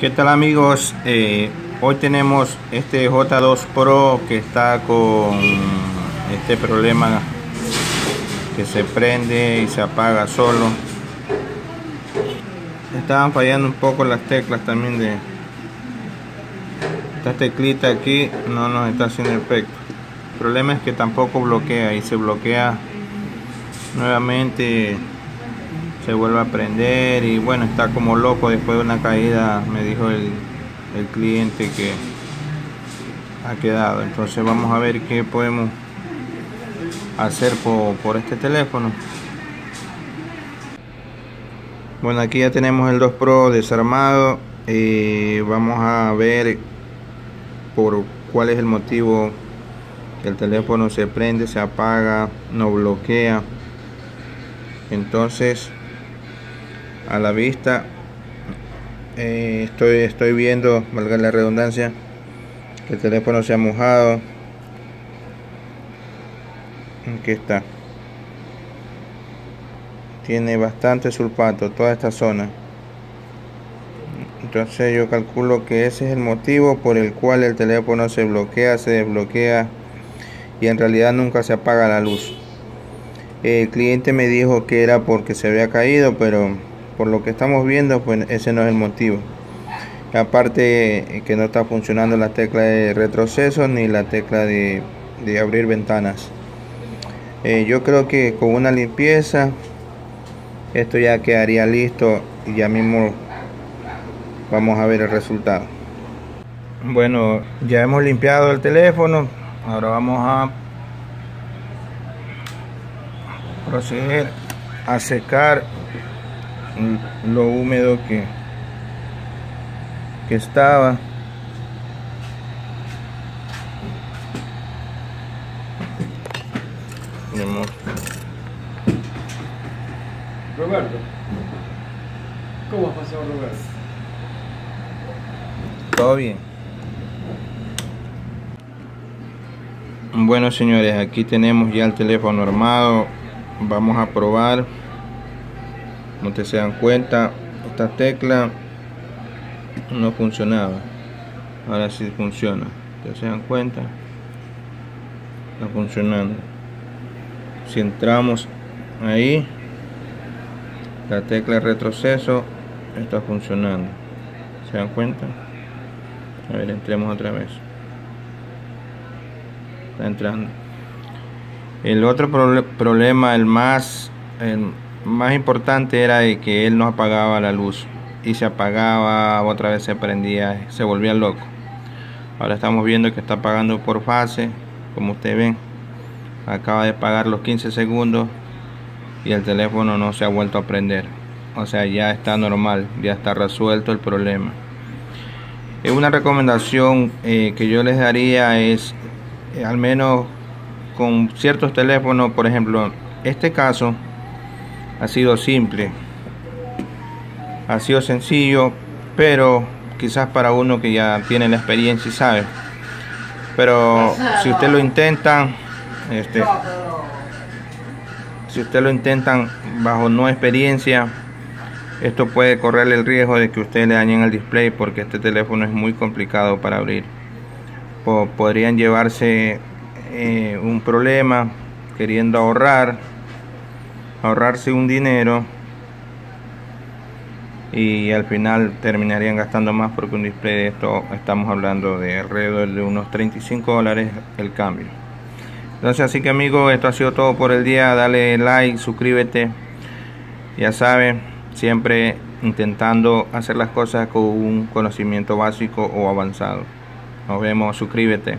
¿Qué tal amigos? Eh, hoy tenemos este J2 Pro que está con este problema que se prende y se apaga solo. Estaban fallando un poco las teclas también de esta teclita aquí no nos está haciendo efecto. El problema es que tampoco bloquea y se bloquea nuevamente se vuelve a prender y bueno está como loco después de una caída me dijo el, cliente que ha quedado. Entonces vamos a ver qué podemos hacer por, este teléfono. Bueno aquí ya tenemos el 2 Pro desarmado y vamos a ver por cuál es el motivo que el teléfono se prende se apaga no bloquea. Entonces a la vista eh, estoy, estoy viendo, valga la redundancia, que el teléfono se ha mojado. Aquí está. Tiene bastante sulfato toda esta zona. Entonces yo calculo que ese es el motivo por el cual el teléfono se bloquea, se desbloquea y en realidad nunca se apaga la luz. El cliente me dijo que era porque se había caído, pero por lo que estamos viendo, pues ese no es el motivo. Aparte que no está funcionando la tecla de retroceso ni la tecla de, abrir ventanas. Eh, yo creo que con una limpieza esto ya quedaría listo y ya mismo vamos a ver el resultado. Bueno, ya hemos limpiado el teléfono. Ahora vamos a proceder a secar lo húmedo que, que estaba. Roberto, ¿cómo has pasado Roberto? Todo bien. Bueno señores, aquí tenemos ya el teléfono armado. Vamos a probar como ustedes se dan cuenta esta tecla no funcionaba. Ahora sí funciona. Ustedes se dan cuenta está funcionando. Si entramos ahí la tecla de retroceso está funcionando. Se dan cuenta a ver entremos otra vez. Está entrando. El otro problema el más más importante era de que él no apagaba la luz y se apagaba, otra vez se prendía, se volvía loco. Ahora estamos viendo que está apagando por fase, como ustedes ven. Acaba de pagar los 15 segundos y el teléfono no se ha vuelto a prender. O sea, ya está normal, ya está resuelto el problema. Una recomendación eh, que yo les daría es, eh, al menos con ciertos teléfonos, por ejemplo, este caso, ha sido simple, ha sido sencillo, pero quizás para uno que ya tiene la experiencia y sabe. Pero si usted lo intenta, este, si usted lo intentan bajo no experiencia, esto puede correr el riesgo de que usted le dañen el display porque este teléfono es muy complicado para abrir. podrían llevarse eh, un problema queriendo ahorrar ahorrarse un dinero y al final terminarían gastando más porque un display de esto estamos hablando de alrededor de unos 35 dólares el cambio. Entonces así que amigos esto ha sido todo por el día. Dale like suscríbete. Ya saben siempre intentando hacer las cosas con un conocimiento básico o avanzado. Nos vemos suscríbete